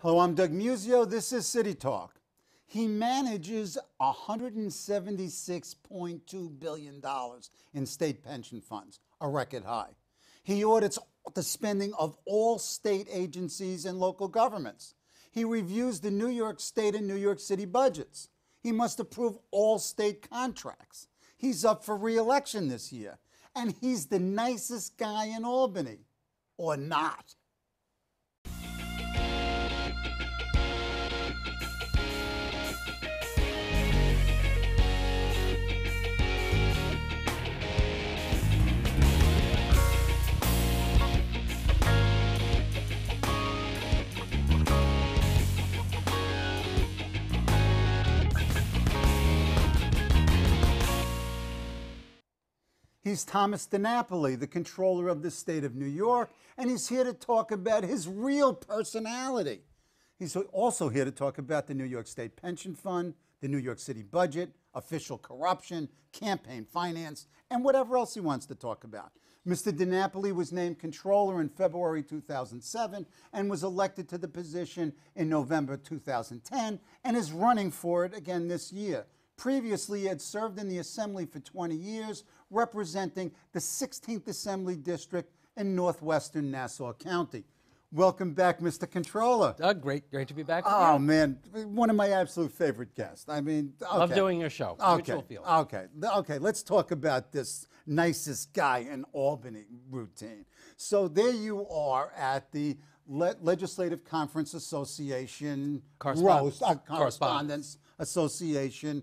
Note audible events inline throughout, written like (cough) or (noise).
Hello, I'm Doug Muzzio. This is City Talk. He manages $176.2 billion in state pension funds, a record high. He audits the spending of all state agencies and local governments. He reviews the New York State and New York City budgets. He must approve all state contracts. He's up for reelection this year. And he's the nicest guy in Albany. Or not. He's Thomas DiNapoli, the controller of the state of New York, and he's here to talk about his real personality. He's also here to talk about the New York State Pension Fund, the New York City budget, official corruption, campaign finance, and whatever else he wants to talk about. Mr. DiNapoli was named controller in February 2007 and was elected to the position in November 2010 and is running for it again this year. Previously, he had served in the Assembly for 20 years, representing the 16th Assembly District in northwestern Nassau County. Welcome back, Mr. Controller. Doug, great, great to be back. Oh you. man, one of my absolute favorite guests. I mean, okay. love doing your show. Okay, okay, okay. Let's talk about this nicest guy in Albany routine. So there you are at the Le Legislative Conference Association Correspondents, roast, uh, Correspondents Association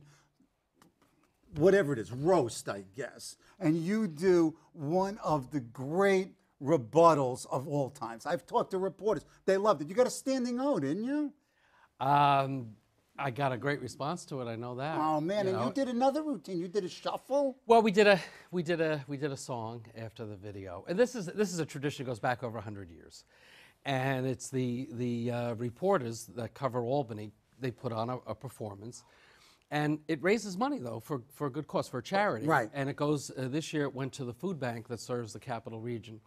whatever it is, roast, I guess. And you do one of the great rebuttals of all times. I've talked to reporters. They loved it. You got a standing O, didn't you? Um, I got a great response to it. I know that. Oh man, you and know. you did another routine. You did a shuffle. Well, we did a we did a we did a song after the video, and this is this is a tradition that goes back over hundred years, and it's the the uh, reporters that cover Albany. They put on a, a performance, and it raises money though for for a good cause for a charity. Right. And it goes uh, this year. It went to the food bank that serves the capital region.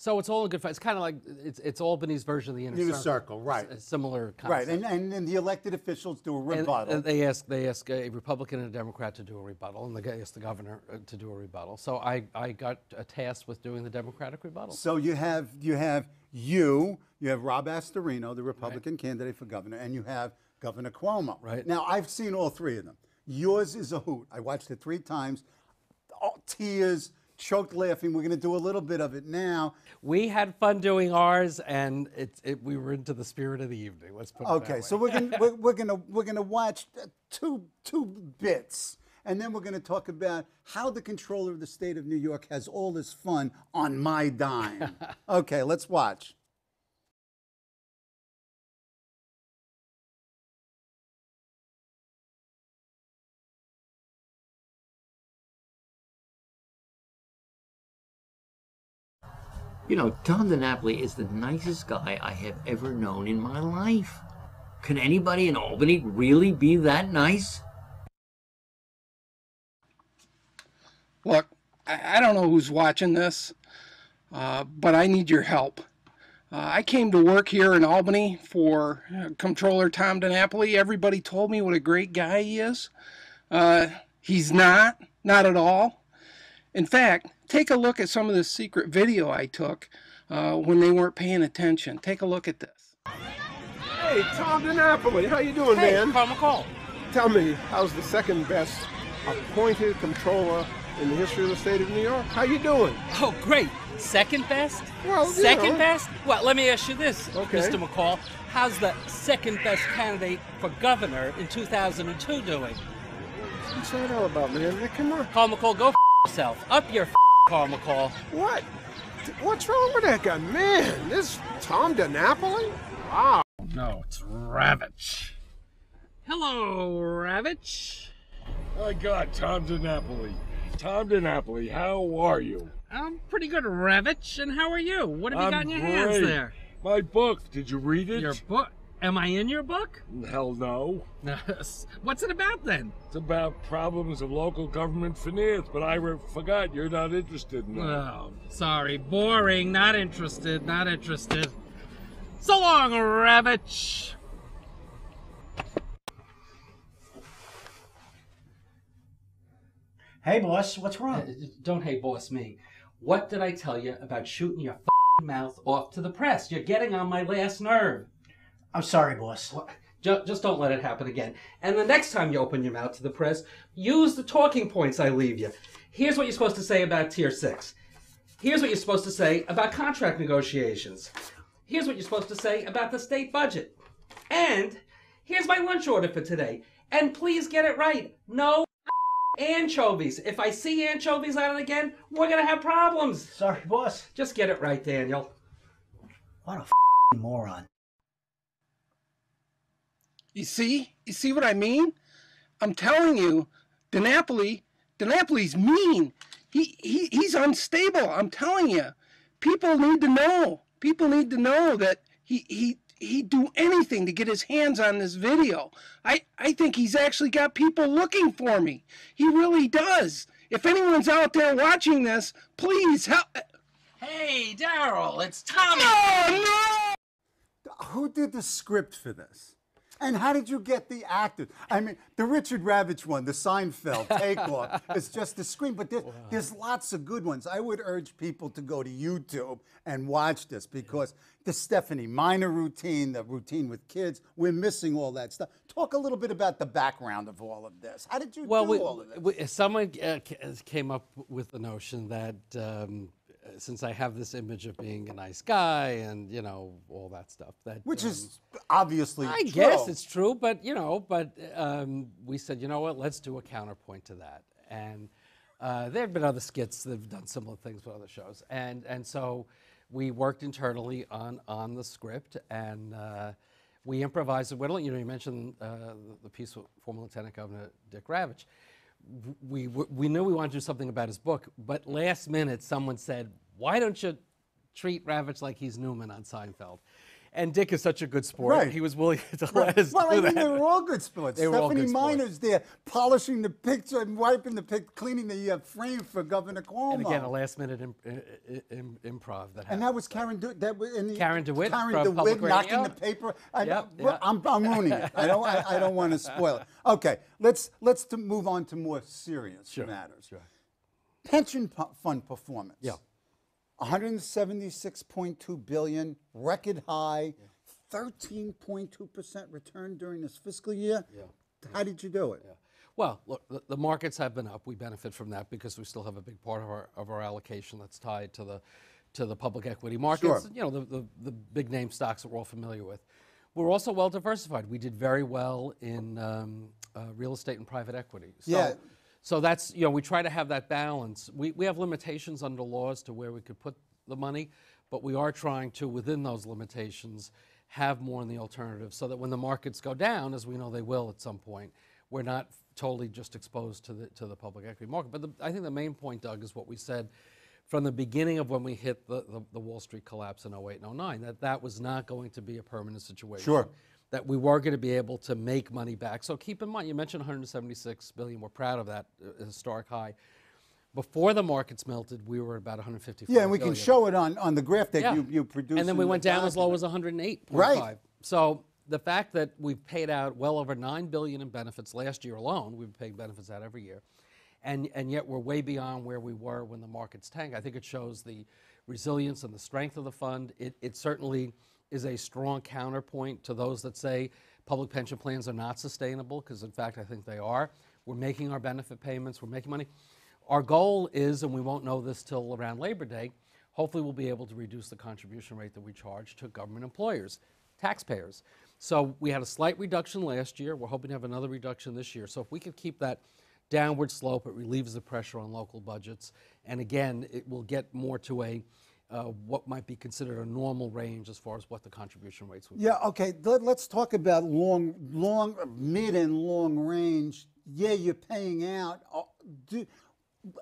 So it's all a good fight. It's kind of like it's, it's Albany's version of the inner, Inner circle, right. It's a similar concept. Right, and, and, and the elected officials do a rebuttal. And they ask they ask a Republican and a Democrat to do a rebuttal, and they ask the governor uh, to do a rebuttal. So I, I got tasked with doing the Democratic rebuttal. So you have you have you you have Rob Astorino, the Republican candidate for governor, and you have Governor Cuomo. Right. Now I've seen all three of them. Yours is a hoot. I watched it three times. All tears, choked laughing. We're going to do a little bit of it now. We had fun doing ours, and it, it, we were into the spirit of the evening. Let's put it that Okay, so we're gonna we're, we're gonna we're gonna watch uh, two two bits, and then we're gonna talk about how the controller of the state of New York has all this fun on my dime. (laughs) okay, let's watch. You know, Tom DiNapoli is the nicest guy I have ever known in my life. Can anybody in Albany really be that nice? Look, I, I don't know who's watching this, uh, but I need your help. Uh, I came to work here in Albany for uh, Comptroller Tom DiNapoli. Everybody told me what a great guy he is. Uh, he's not, not at all. In fact, take a look at some of the secret video I took uh, when they weren't paying attention. Take a look at this. Hey, Tom DiNapoli, how you doing, hey, man? Carl McCall. Tell me, how's the second best appointed controller in the history of the state of New York? How you doing? Oh, great. Second best? Well, you second know. best? Well, let me ask you this, Okay. Mr. McCall. How's the second best candidate for governor in 2002 doing? What's you saying all about, man? Hey, Come on. Carl McCall, go f- yourself. Up your f- Carl McCall. What? What's wrong with that guy? Man, this Tom DiNapoli? Wow. No, it's Ravitch. Hello, Ravitch. My God, Tom DiNapoli. Tom DiNapoli, how are you? I'm pretty good, Ravitch. And how are you? What have you I'm got in your hands great. there? My book, did you read it? Your book. Am I in your book? Hell no. What's it about then? It's about problems of local government finance, but I re- forgot you're not interested in that. Oh, sorry. Boring. Not interested. Not interested. So long, Ravitch. Hey, boss, what's wrong? Uh, Don't hey boss me. What did I tell you about shooting your f***ing mouth off to the press? You're getting on my last nerve. I'm sorry, boss. Just, just don't let it happen again. And the next time you open your mouth to the press, use the talking points I leave you. Here's what you're supposed to say about Tier 6. Here's what you're supposed to say about contract negotiations. Here's what you're supposed to say about the state budget. And here's my lunch order for today. And please get it right. No (laughs) anchovies. If I see anchovies on it again, we're going to have problems. Sorry, boss. Just get it right, Daniel. What a moron. You see? You see what I mean? I'm telling you, DiNapoli, DiNapoli's mean. He, he he's unstable. I'm telling you. People need to know. People need to know that he he he'd do anything to get his hands on this video. I I think he's actually got people looking for me. He really does. If anyone's out there watching this, please help. Hey, Daryl, it's Tommy. Oh no! Who did the script for this? And how did you get the actors? I mean, the Richard Ravitch one, the Seinfeld (laughs) takeoff, it's just a screen, but there, there's lots of good ones. I would urge people to go to YouTube and watch this because the Stephanie Miner routine, the routine with kids, we're missing all that stuff. Talk a little bit about the background of all of this. How did you Well, do we, all of this? we, someone uh, came up with the notion that um, since I have this image of being a nice guy and you know all that stuff, that Which um, is obviously I true. guess it's true, but you know, but um, we said, you know what, let's do a counterpoint to that. And uh, there have been other skits that have done similar things with other shows, and and so we worked internally on on the script and. Uh, we improvised it. Well, you know, you mentioned uh, the- the piece with former Lieutenant Governor Dick Ravitch. We, we knew we wanted to do something about his book, but last minute someone said, "Why don't you treat Ravitch like he's Newman on Seinfeld?" And Dick is such a good sport. Right. He was willing (laughs) to let us Well, do I mean, that. they were all good sports. They Stephanie good sports. Miner's there polishing the picture and wiping the pic, cleaning the uh, frame for Governor Cuomo. and again, a last minute im- i- i- improv that happened. And that was Karen Du- that was in the, Karen DeWitt Karen DeWitt knocking Radio. the paper. I, Yep, yeah. I'm, I'm ruining it. I don't I, I don't want to (laughs) spoil it. Okay, let's let's to move on to more serious matters. Pension pu- fund performance. Yeah. 176.2 billion, record high, 13.2% return during this fiscal year. Yeah. How did you do it? Well, look, the, the markets have been up. We benefit from that because we still have a big part of our of our allocation that's tied to the to the public equity markets. Sure. You know, the, the, the big name stocks that we're all familiar with. We're also well diversified. We did very well in um, uh, real estate and private equity. So, Yeah. So that's you know we try to have that balance. We we have limitations under laws to where we could put the money, but we are trying to within those limitations have more in the alternative so that when the markets go down, as we know they will at some point, we're not totally just exposed to the to the public equity market. But the, I think the main point, Doug, is what we said from the beginning of when we hit the, the, the Wall Street collapse in 08 and 09, that that was not going to be a permanent situation Sure. That we were going to be able to make money back. So keep in mind, you mentioned 176 billion. We're proud of that uh, historic high. Before the markets melted, we were about 155. Yeah, and we can show it on, on the graph that Yeah. you, you produced. And then we went down as low as 108.5. Right. So the fact that we've paid out well over 9 billion in benefits last year alone, we've been paying benefits out every year. And, and yet we're way beyond where we were when the markets tanked. I think it shows the resilience and the strength of the fund. It, it certainly is a strong counterpoint to those that say public pension plans are not sustainable, because in fact I think they are. We're making our benefit payments, we're making money. Our goal is, and we won't know this till around Labor Day, hopefully we'll be able to reduce the contribution rate that we charge to government employers, taxpayers. So we had a slight reduction last year. We're hoping to have another reduction this year. So if we could keep that downward slope, it relieves the pressure on local budgets. And again, it will get more to a uh, what might be considered a normal range as far as what the contribution rates would be. Yeah, okay. Let, us talk about long, long, mid and long range. Yeah, you're paying out. Uh, Do,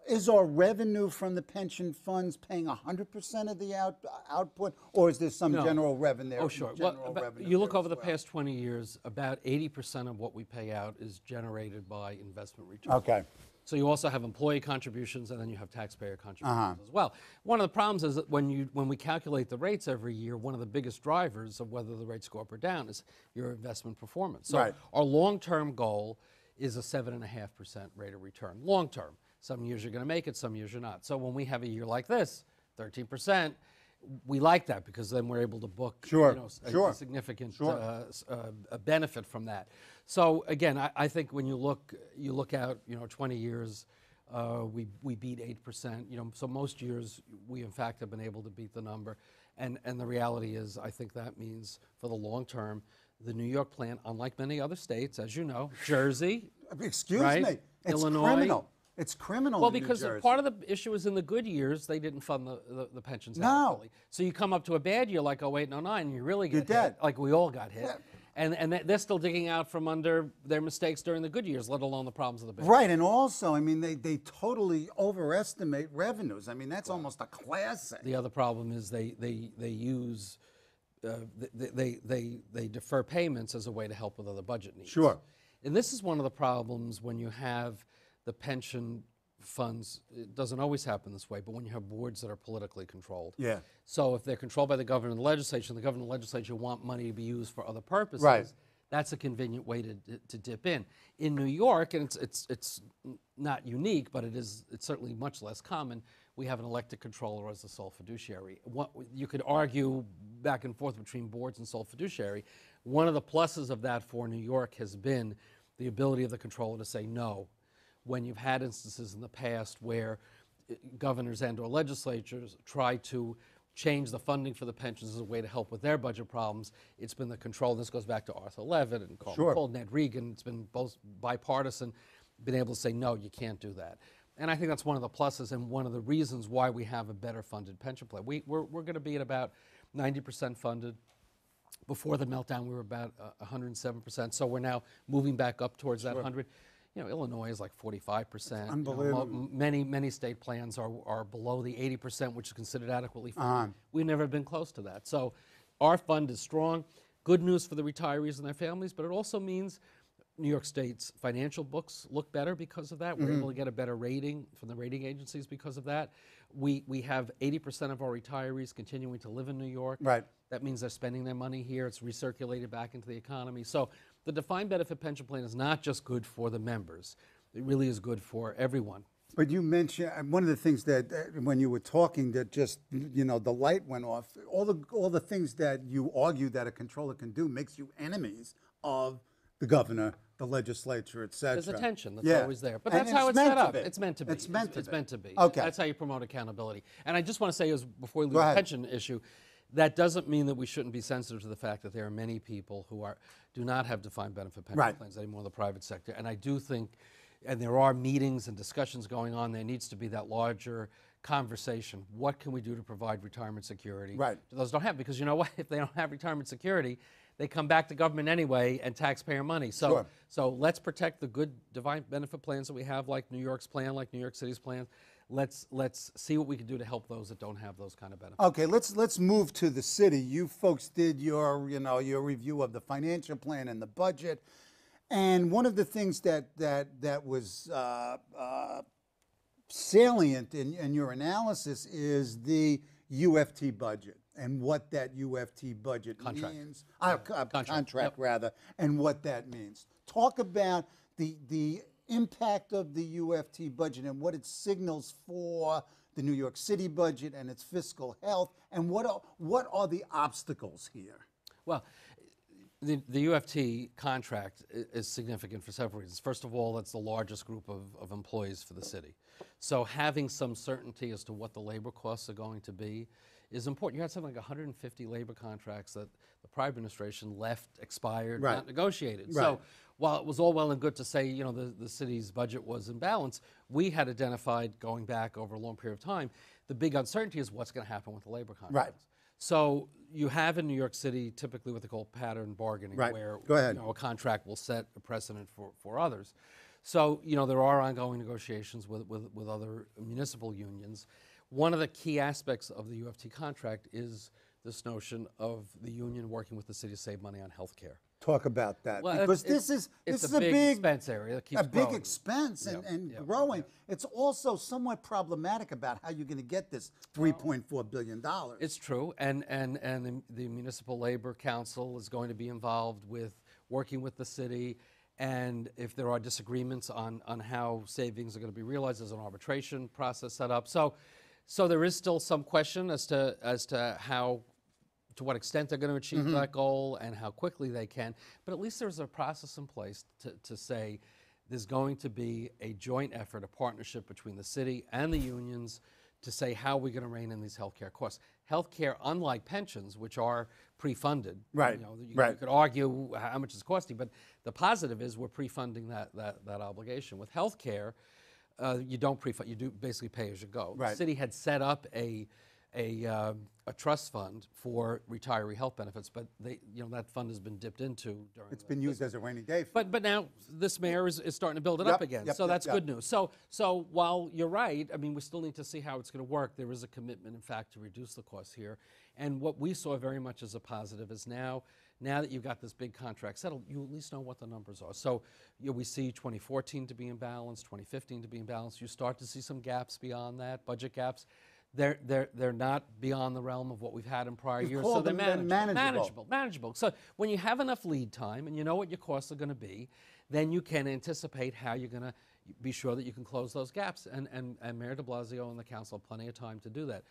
is our revenue from the pension funds paying 100% of the out, output, or is there some No. general revenue? Oh, sure. Well, revenue you look over as the past 20 years, about 80% of what we pay out is generated by investment returns. Okay. So you also have employee contributions, and then you have taxpayer contributions Uh-huh. as well. One of the problems is that when you when we calculate the rates every year, one of the biggest drivers of whether the rates go up or down is your investment performance. So Right. our long-term goal is a seven and a half percent rate of return. Long term. Some years you're going to make it, some years you're not. So when we have a year like this, 13 percent. We like that because then we're able to book Sure, you know, a, sure, a significant sure. uh, uh, a benefit from that. So again, I, I think when you look you look out, you know, 20 years, uh, we we beat eight percent. You know, so most years we in fact have been able to beat the number, and and the reality is, I think that means for the long term, the New York plan, unlike many other states, as you know, Jersey. Excuse Right? me. It's Illinois. criminal. It's criminal. Well, because part of the issue is in the good years they didn't fund the, the, the pensions No. adequately. So you come up to a bad year like 08 and 09, and you really get You're hit, dead. like we all got hit. Yeah. And, and they- they're still digging out from under their mistakes during the good years, let alone the problems of the bad. Right, and also, I mean, they, they totally overestimate revenues. I mean, that's almost a classic. The other problem is they, they, they use, uh, they, they, they, they defer payments as a way to help with other budget needs. Sure. And this is one of the problems when you have the pension funds, it doesn't always happen this way, but when you have boards that are politically controlled. Yeah. So if they're controlled by the governor and the legislature, and the governor and legislature want money to be used for other purposes, Right. that's a convenient way to, to dip in. In New York, and it's, it's, it's not unique, but it is it's certainly much less common, we have an elected controller as the sole fiduciary. What, you could argue back and forth between boards and sole fiduciary. One of the pluses of that for New York has been the ability of the controller to say no when you've had instances in the past where uh, governors and or legislatures try to change the funding for the pensions as a way to help with their budget problems. It's been the control. This goes back to Arthur Levitt and Carl Sure. Ned Regan. It's been both bipartisan, been able to say, no, you can't do that. And I think that's one of the pluses and one of the reasons why we have a better funded pension plan. We, we're we're going to be at about 90% funded. Before the meltdown, we were about uh, 107%. So we're now moving back up towards that 100. You know, Illinois is like 45%. You know, unbelievable. many, many state plans are, are below the 80%, which is considered adequately funded. We've never been close to that. So our fund is strong. Good news for the retirees and their families, but it also means New York State's financial books look better because of that. We're Mm-hmm. able to get a better rating from the rating agencies because of that. We, we have 80% of our retirees continuing to live in New York. Right. That means they're spending their money here. It's recirculated back into the economy. So the defined benefit pension plan is not just good for the members. It really is good for everyone. But you mentioned one of the things that uh, when you were talking that just you know the light went off. All the all the things that you argue that a controller can do makes you enemies of the governor, the legislature, etc. There's a tension that's Yeah. always there. But And that's how it's set up. It's meant to be. It's meant to It's be. It's meant to be. Okay. That's how you promote accountability. And I just want to say, as before we leave the pension issue, that doesn't mean that we shouldn't be sensitive to the fact that there are many people who are do not have defined benefit pension Right. plans anymore in the private sector. And I do think, and there are meetings and discussions going on. There needs to be that larger conversation. What can we do to provide retirement security Right. to those who don't have? Because you know what? (laughs) If they don't have retirement security, they come back to government anyway and taxpayer money. So, Sure. so let's protect the good defined benefit plans that we have, like New York's plan, like New York City's plan. Let's let's see what we can do to help those that don't have those kind of benefits. Okay, let's let's move to the city. You folks did your you know your review of the financial plan and the budget, and one of the things that that that was uh, uh, salient in, in your analysis is the UFT budget and what that UFT budget Contract. means. Uh, uh, Contract, contract yep. rather, and what that means. Talk about the the impact of the UFT budget and what it signals for the New York City budget and its fiscal health, and what are, what are the obstacles here? Well, the, the UFT contract is significant for several reasons. First of all, it's the largest group of, of employees for the city. So having some certainty as to what the labor costs are going to be is important. You had something like 150 labor contracts that the prior administration left expired, Right. not negotiated. Right. So while it was all well and good to say, you know, the, the city's budget was in balance, we had identified going back over a long period of time, the big uncertainty is what's going to happen with the labor contracts. So you have in New York City typically what they call pattern bargaining, Right. where Go ahead. You know, a contract will set a precedent for, for others. So you know there are ongoing negotiations with, with, with other municipal unions. One of the key aspects of the UFT contract is this notion of the union working with the city to save money on health care. Talk about that Well, because it's- this is this a is a big big expense area a big growing. expense and, Yeah, and yeah, growing. It's also somewhat problematic about how you're going to get this 3.4 billion dollars. It's true, and and and the, the municipal labor council is going to be involved with working with the city, and if there are disagreements on on how savings are going to be realized, there's an arbitration process set up. So, so there is still some question as to as to how. To what extent they're going to achieve that goal and how quickly they can. But at least there's a process in place to, to say there's going to be a joint effort, a partnership between the city and the unions to say how we're going to rein in these healthcare costs. Healthcare, unlike pensions, which are pre-funded, Right, You, know, you, right. you could argue how much it's costing, but the positive is we're pre-funding that that, that obligation. With healthcare, uh, you don't pre-fund; you do basically pay as you go. Right. The city had set up a a, um, a trust fund for retiree health benefits, but they, you know, that fund has been dipped into during. It's the been used as a rainy day. fund. but but now this mayor is, is starting to build it up Yep, again, yep, so yep, that's good news. So so while you're right, I mean we still need to see how it's going to work. There is a commitment, in fact, to reduce the costs here, and what we saw very much as a positive is now now that you've got this big contract settled, you at least know what the numbers are. So you know, we see 2014 to be in balance, 2015 to be in balance. You start to see some gaps beyond that, budget gaps. They're, they're, they're not beyond the realm of what we've had in prior You've years, so they're manageable. manageable. manageable manageable. So when you have enough lead time and you know what your costs are going to be, then you can anticipate how you're going to be sure that you can close those gaps. And, and, and Mayor de Blasio and the council have plenty of time to do that.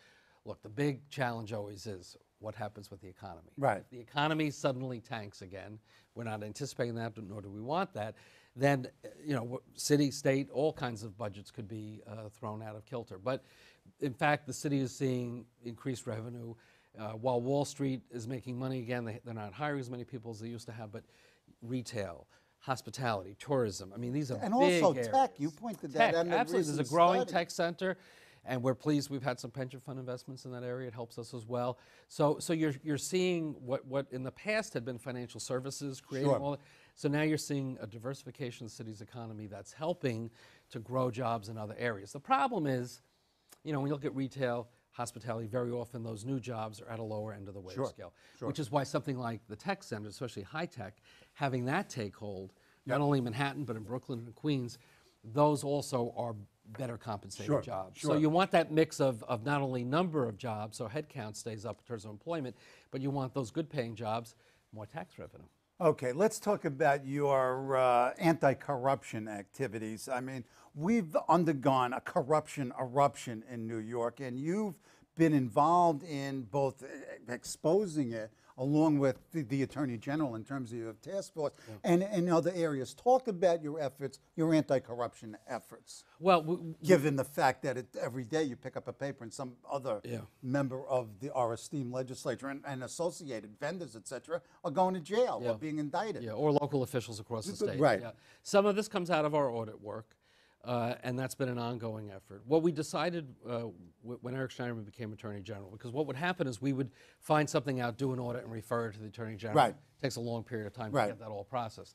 Look, the big challenge always is what happens with the economy. Right. If the economy suddenly tanks again, we're not anticipating that, nor do we want that, then, you know, city, state, all kinds of budgets could be uh, thrown out of kilter. But in fact, the city is seeing increased revenue. Uh, while Wall Street is making money again, they, they're not hiring as many people as they used to have, but retail, hospitality, tourism, I mean, these are And big also areas. tech, you pointed that Tech, out in a absolutely. There's a growing study. tech center, and we're pleased we've had some pension fund investments in that area. It helps us as well. So, so you're, you're seeing what, what in the past had been financial services creating Sure. all that. So now you're seeing a diversification of the city's economy that's helping to grow jobs in other areas. The problem is, you know, when you look at retail, hospitality, very often those new jobs are at a lower end of the wage Sure, scale, sure. which is why something like the tech center, especially high tech, having that take hold, not only in Manhattan, but in Brooklyn and Queens, those also are better compensated Sure, jobs. sure. So you want that mix of, of not only number of jobs, so headcount stays up in terms of employment, but you want those good paying jobs, more tax revenue. Okay, let's talk about your uh, anti-corruption activities. I mean, we've undergone a corruption eruption in New York, and you've been involved in both uh, exposing it along with the, the Attorney General in terms of your task force and in other areas. Talk about your efforts, your anti-corruption efforts, Well, given the fact that it, every day you pick up a paper and some other Yeah. member of the, our esteemed legislature and, and associated vendors, et cetera, are going to jail Yeah. or being indicted. Yeah, or local officials across the state. right. Yeah. Some of this comes out of our audit work, uh, and that's been an ongoing effort. What we decided uh, w- when Eric Schneiderman became Attorney General, because what would happen is we would find something out, do an audit, and refer it to the Attorney General. Right. It takes a long period of time Right. to get that all processed.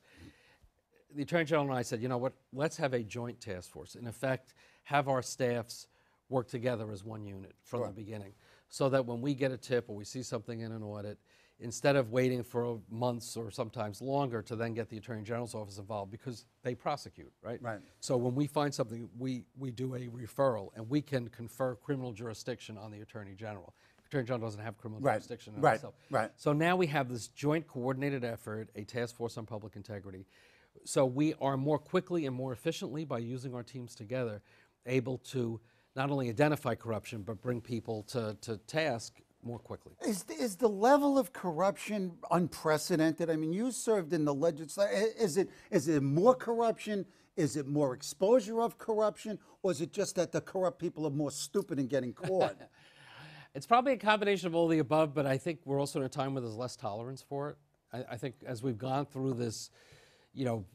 The Attorney General and I said, you know what, let's have a joint task force. In effect, have our staffs work together as one unit from the beginning. So that when we get a tip or we see something in an audit, instead of waiting for months or sometimes longer to then get the Attorney General's office involved because they prosecute, right? Right. So when we find something, we, we do a referral and we can confer criminal jurisdiction on the Attorney General. Attorney General doesn't have criminal Right, jurisdiction on right, himself. right. So now we have this joint coordinated effort, a task force on public integrity. So we are more quickly and more efficiently, by using our teams together, able to not only identify corruption, but bring people to, to task more quickly. Is, is the level of corruption unprecedented? I mean, you served in the legislature. Is it, is it more corruption? Is it more exposure of corruption? Or is it just that the corrupt people are more stupid and getting caught? (laughs) It's probably a combination of all the above, but I think we're also in a time where there's less tolerance for it. I, I think as we've gone through this, you know,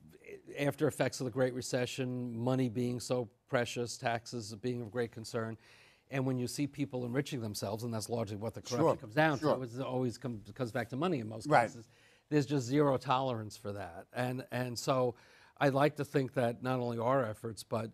after effects of the Great Recession, money being so precious, taxes being of great concern, and when you see people enriching themselves, and that's largely what the corruption Sure, comes down sure. to, it always come, comes back to money in most Right. cases. There's just zero tolerance for that, and and so I'd like to think that not only our efforts, but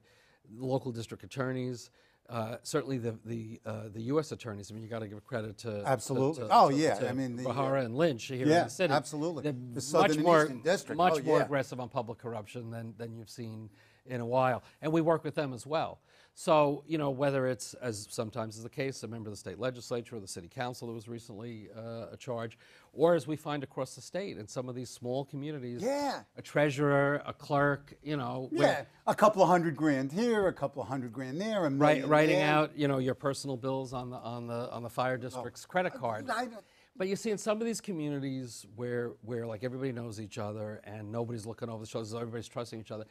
local district attorneys, Uh, certainly, the the uh, the U.S. attorneys. I mean, you got to give credit to Absolutely. to- Oh, to- yeah, to I mean, the, Bharara and Lynch here in the city. absolutely. They're The much Southern and more Eastern District. much Oh, more yeah. aggressive on public corruption than than you've seen in a while, and we work with them as well. So you know whether it's as sometimes is the case, a member of the state legislature or the city council that was recently uh, a charge, or as we find across the state in some of these small communities, Yeah. a treasurer, a clerk, you know, Yeah, a couple of hundred grand here, a couple of hundred grand there, a Write, million writing there. out, you know, your personal bills on the on the on the fire district's credit card. I don't- But you see, in some of these communities where where like everybody knows each other and nobody's looking over the shoulders, everybody's trusting each other.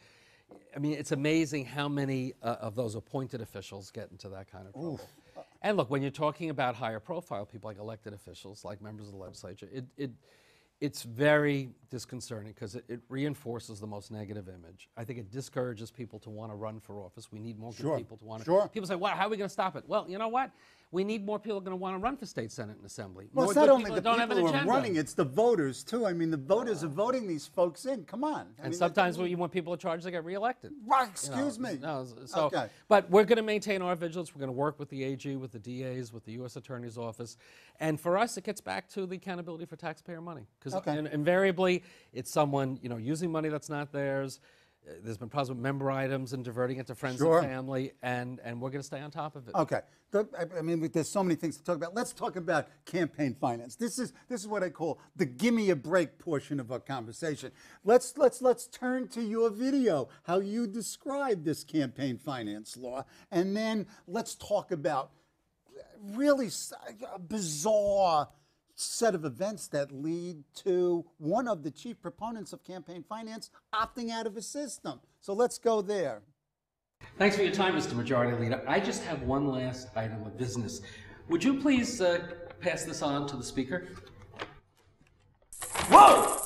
I mean, it's amazing how many uh, of those appointed officials get into that kind of trouble. And look, when you're talking about higher profile people like elected officials, like members of the legislature, it, it it's very disconcerting because it, it reinforces the most negative image. I think it discourages people to want to run for office. We need more Sure, good people to want to. sure. People say, "Well, how are we going to stop it?" Well, you know what? We need more people going to want to run for state senate and assembly. Well, more it's not only the don't people who are running; it's the voters too. I mean, the voters are voting these folks in. Come on. I and mean, sometimes when you want people in charge, they get reelected. Right, You know, excuse me. No, so, Okay. but we're going to maintain our vigilance. We're going to work with the AG, with the DAs, with the U.S. Attorney's Office, and for us, it gets back to the accountability for taxpayer money because Okay. invariably, it's someone you know using money that's not theirs. Uh, There's been problems with member items and diverting it to friends Sure. and family, and, and we're going to stay on top of it. Okay. The- I- mean, there's so many things to talk about. Let's talk about campaign finance. This is this is what I call the "gimme a break" portion of our conversation. Let's let's let's turn to your video, how you describe this campaign finance law, and then let's talk about really bizarre set of events that lead to one of the chief proponents of campaign finance opting out of a system. So let's go there. Thanks for your time, Mr. Majority Leader. I just have one last item of business. Would you please uh, pass this on to the Speaker? Whoa!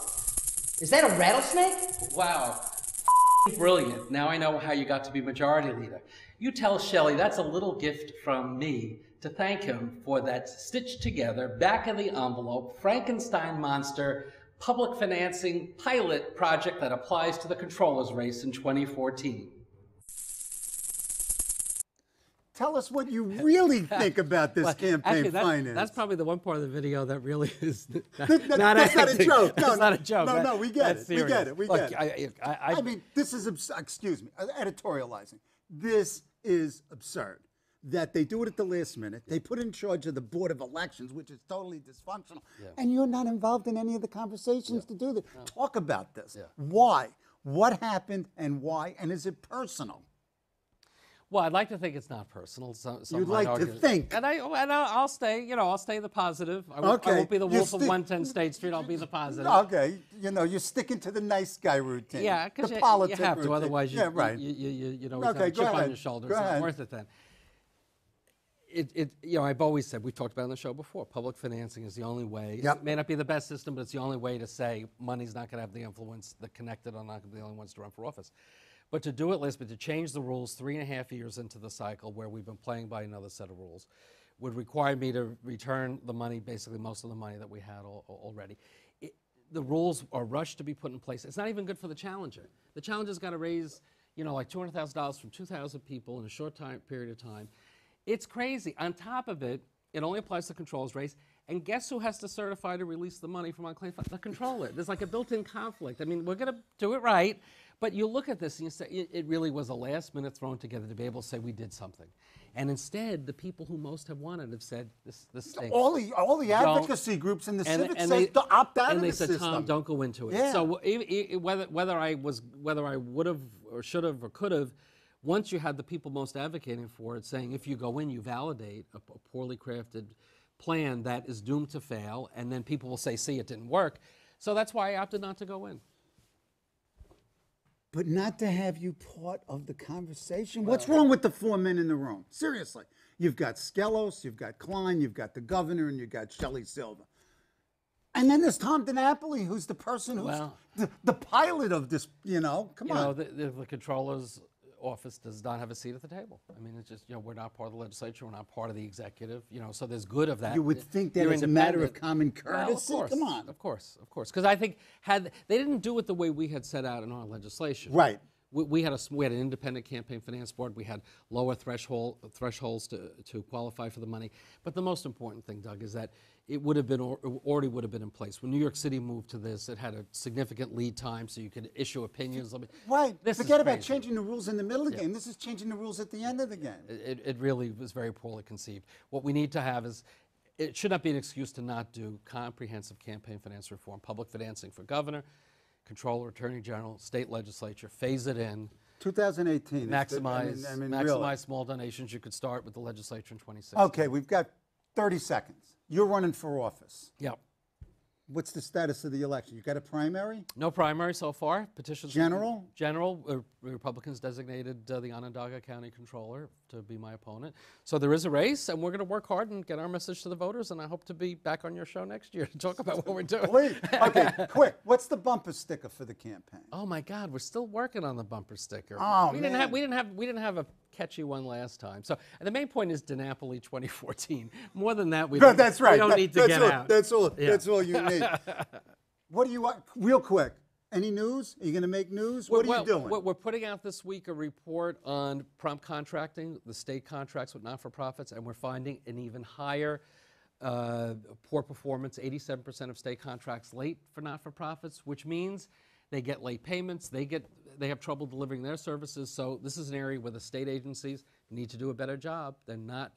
Is that a rattlesnake? Wow. (laughs) Brilliant. Now I know how you got to be Majority Leader. You tell Shelley that's a little gift from me to thank him for that stitched together, back of the envelope, Frankenstein monster public financing pilot project that applies to the controller's race in 2014. Tell us what you (laughs) really think about this Well, campaign actually, that- finance. That's probably the one part of the video that really (laughs) is not, That- that- not that's not a joke. No, That's not a joke. no, That- no, we get that's it. We get it. We Look, get I, I, I, I mean, this is, abs- excuse me, uh, editorializing. This is absurd that they do it at the last minute. They put in charge of the Board of Elections, which is totally dysfunctional, and you're not involved in any of the conversations to do this. Talk about this. Why? What happened and why? And is it personal? Well, I'd like to think it's not personal. So, some You'd like to think. and I oh, and I'll, I'll stay. You know, I'll stay the positive. I, won't- I won't be the wolf of 110 State Street. I'll be the positive. Okay, you know, you're sticking to the nice guy routine. Yeah, because the you, you have to. Otherwise, you, yeah, right. you, you, you, you know, Okay, it's not a go chip on your shoulder. Go it's ahead. not worth it then. It, it, you know, I've always said, we've talked about it on the show before, public financing is the only way. Yep. It may not be the best system, but it's the only way to say money's not going to have the influence, the connected are not going to be the only ones to run for office. But to do it, Liz, but to change the rules three and a half years into the cycle where we've been playing by another set of rules would require me to return the money, basically most of the money that we had al- already. It, the rules are rushed to be put in place. It's not even good for the challenger. The challenger's got to raise, you know, like $200,000 from 2,000 people in a short time period of time. It's crazy. On top of it, it only applies to controls race. And guess who has to certify to release the money from unclaimed funds? The controller. There's like a built-in conflict. I mean, we're going to do it right, but you look at this and you say it, it really was a last-minute thrown together to be able to say we did something. And instead, the people who most have wanted have said this. This stinks. all the all the Don't- advocacy groups in the and, civic and say they, to opt out and of they the said, system. Tom, don't go into it. Yeah. So whether whether I was whether I would have or should have or could have, once you had the people most advocating for it saying if you go in, you validate a, a poorly crafted plan that is doomed to fail, and then people will say, see, it didn't work. So that's why I opted not to go in. but not to have you part of the conversation. What's wrong with the four men in the room? Seriously. You've got Skelos, you've got Klein, you've got the governor, and you've got Shelley Silver. And then there's Tom DiNapoli, who's the person who's Well- the, the pilot of this, you know. Come You on. know, the, the, the controller's office does not have a seat at the table. I mean, it's just, you know, we're not part of the legislature, we're not part of the executive, you know, so there's good of that. You would think that You're it's a matter of common Well, of courtesy. course, Come on. Of course, of course. Because I think had they didn't do it the way we had set out in our legislation. Right. We, we had a we had an independent campaign finance board. We had lower threshold thresholds to to qualify for the money. But the most important thing, Doug, is that it would have been or, already would have been in place when New York City moved to this. It had a significant lead time, so you could issue opinions. Right. This Forget about crazy. changing the rules in the middle of the game. This is changing the rules at the end of the game. It, it really was very poorly conceived. What we need to have is, it should not be an excuse to not do comprehensive campaign finance reform, public financing for governor, controller, attorney general, state legislature, phase it in, 2018. is the- I maximize, mean- I mean, maximize really. small donations. You could start with the legislature in 2016. Okay, we've got 30 seconds. You're running for office. Yep. What's the status of the election? You got a primary? No primary so far. Petitions. General? General. Uh, Republicans designated uh, the Onondaga County Controller to be my opponent. So there is a race, and we're going to work hard and get our message to the voters. And I hope to be back on your show next year to talk about what we're doing. Please. Okay, (laughs) quick. What's the bumper sticker for the campaign? Oh my God, we're still working on the bumper sticker. Oh, we didn't man. have we didn't have we didn't have a catchy one last time. So the main point is DiNapoli 2014. More than that, we don't, that's right. We don't That- need to that's get all, out. That's all. Yeah. That's all you need. (laughs) what do you want? Real quick. Any news? Are you going to make news? What are Well, you doing? We're, we're putting out this week a report on prompt contracting, the state contracts with not-for-profits, and we're finding an even higher uh, poor performance. 87% of state contracts late for not-for-profits, which means they get late payments. They get they have trouble delivering their services. So this is an area where the state agencies need to do a better job. They're not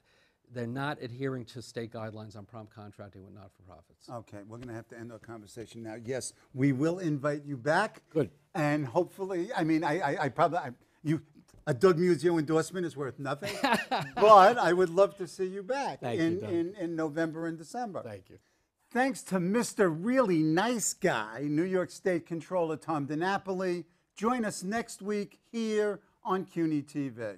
they're not adhering to state guidelines on prompt contracting with not-for-profits. Okay, we're going to have to end our conversation now. Yes, we will invite you back. Good. And hopefully, I mean, I, I, I probably, I, you, a Doug Muzzio endorsement is worth nothing, (laughs) but I would love to see you back Thank in, Doug. in, in November and December. Thank you. Thanks to Mr. Really Nice Guy, New York State Controller Tom DiNapoli. Join us next week here on CUNY TV.